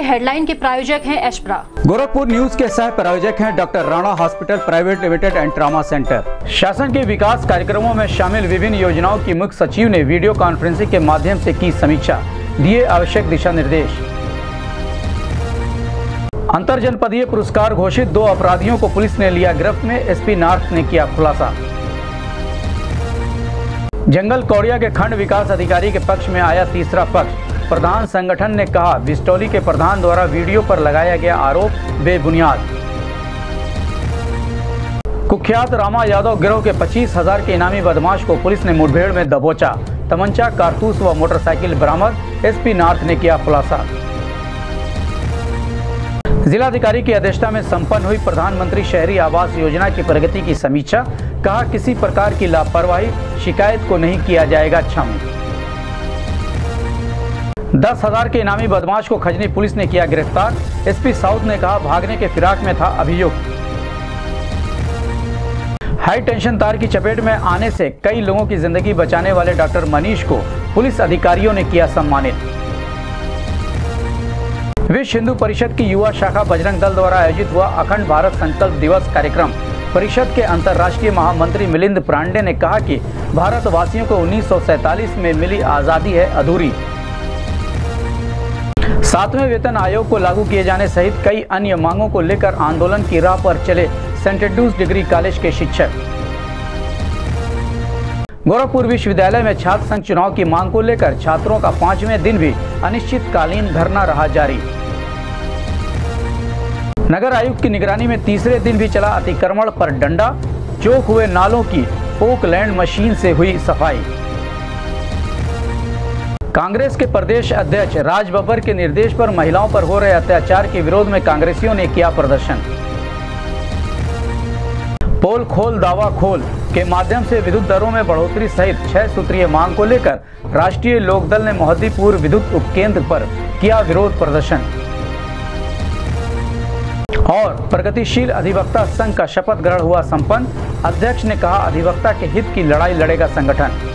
Headline के प्रायोजक हैं एशप्रा। गोरखपुर न्यूज़ के सह प्रायोजक हैं doctor Rana hospital private limited and trauma centre. शासन के विकास कार्यक्रमों में शामिल विभिन्न योजनाओं की मुख्य सचिव ने वीडियो कॉन्फ्रेंसिंग के माध्यम ऐसी की समीक्षा, दिए आवश्यक दिशा निर्देश अंतर जनपदीय पुरस्कार घोषित दो अपराधियों को पुलिस ने लिया गिरफ्त में, एसपी नार्थ ने किया खुलासा। जंगल कौड़िया के खंड विकास अधिकारी के पक्ष में आया तीसरा पक्ष। प्रधान संगठन ने कहा, बिस्टोली के प्रधान द्वारा वीडियो पर लगाया गया आरोप बेबुनियाद। कुख्यात रामा यादव गिरोह के पच्चीस हज़ार के इनामी बदमाश को पुलिस ने मुठभेड़ में दबोचा। तमंचा, कारतूस व मोटरसाइकिल बरामद, एसपी नार्थ ने किया खुलासा। जिलाधिकारी की अध्यक्षता में संपन्न हुई प्रधानमंत्री शहरी आवास योजना की प्रगति की समीक्षा, कहा, किसी प्रकार की लापरवाही, शिकायत को नहीं किया जाएगा क्षम। दस हज़ार के इनामी बदमाश को खजनी पुलिस ने किया गिरफ़्तार। एसपी साउथ ने कहा, भागने के फिराक में था अभियुक्त। हाई टेंशन तार की चपेट में आने से कई लोगों की ज़िंदगी बचाने वाले डॉक्टर मनीष को पुलिस अधिकारियों ने किया सम्मानित। विश्व हिंदू परिषद की युवा शाखा बजरंग दल द्वारा आयोजित हुआ अखंड भारत संकल्प दिवस कार्यक्रम। परिषद के अंतर्राष्ट्रीय महामंत्री मिलिंद प्रांडे ने कहा कि भारतवासियों को 1947 में मिली आज़ादी है अधूरी। सातवें वेतन आयोग को लागू किए जाने सहित कई अन्य मांगों को लेकर आंदोलन की राह पर चले सेंट एड्यूस डिग्री कॉलेज के शिक्षक। गोरखपुर विश्वविद्यालय में छात्र संघ चुनाव की मांग को लेकर छात्रों का पाँचवें दिन भी अनिश्चितकालीन धरना रहा जारी। नगर आयुक्त की निगरानी में तीसरे दिन भी चला अतिक्रमण पर डंडा चौक हुए नालों की पोकलैंड मशीन से हुई सफ़ाई। कांग्रेस के प्रदेश अध्यक्ष राज बब्बर के निर्देश पर महिलाओं पर हो रहे अत्याचार के विरोध में कांग्रेसियों ने किया प्रदर्शन। पोल खोल, दावा खोल के माध्यम से विद्युत दरों में बढ़ोतरी सहित छह सूत्रीय मांग को लेकर राष्ट्रीय लोकदल ने मोहद्दीपुर विद्युत उपकेंद्र पर किया विरोध प्रदर्शन। और प्रगतिशील अधिवक्ता संघ का शपथ ग्रहण हुआ संपन्न। अध्यक्ष ने कहा, अधिवक्ता के हित की लड़ाई लड़ेगा संगठन।